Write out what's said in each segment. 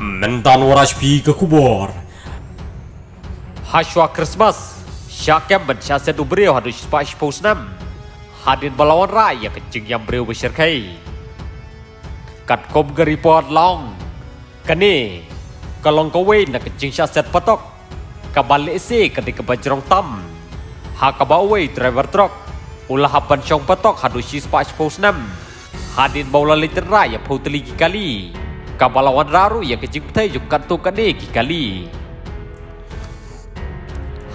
Mentan warashpi ke kubor. Hashwa Christmas, Syakem dan Syaset Ubriyo harus sepash posnam. Hadin balawan raya kencing yang beriu besyarkai. Kat kom ke report long. Kani, kalau kau nak kencing Syaset patok. Kabalik si kadi ke bajrong tam. Ha kabawai driver truck. Ulah hapan syong patok harus sepash posnam. Hadin baula liter raya putli kali. Kabalawan raru ya kencing petai juk kantu kani kali.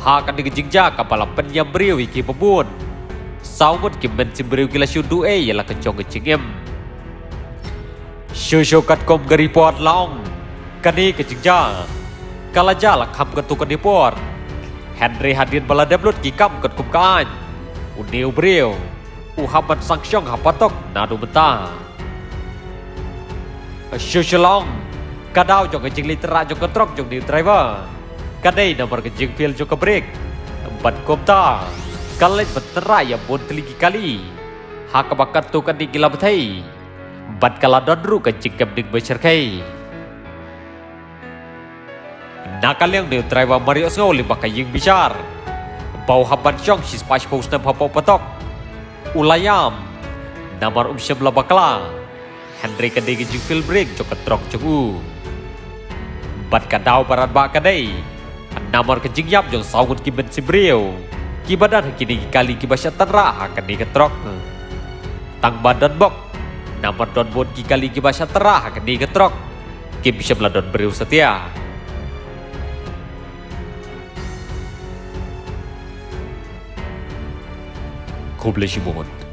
Hakan digejing ja kapala penyam beriu iki pebun. Saumut ki kila syudu e yala kencong kecing em. Shushu kat kom gari pot laong. Kani kecing ja. Kala jala kam ketu kani pot. Henry hadin bala deblut ki kam ket kum kaan. Uniu beriu. Uhaman sang syong hapatok nadu beta. Shushu long. Kadau jong kecing litera jong ketrok jong ni driver. Kadai nomor kejing fil juga break. Empat komta. Kalit betera ya bon teligi kali. Hak bakat tu kan di gila betai. Bat kala dodru kejing kem ding becerkai. Nakal yang ni driver Mario Snow lima kajing bicar. Bau haban syong si splash post na papo patok. Ulayam. Namar um syam labakla. Henry kadai kejing fil break jokat trok cuku. Bat kadau barat bak kadai. Namar kejing yap jong sawut ki ben sibriu. Ki badan kini kali ki basya terah akan di ketrok. Tang badan bok. Namar don bon ki kali ki basya terah akan di ketrok. Ki bisa beladon beriu setia. Boleh sibuk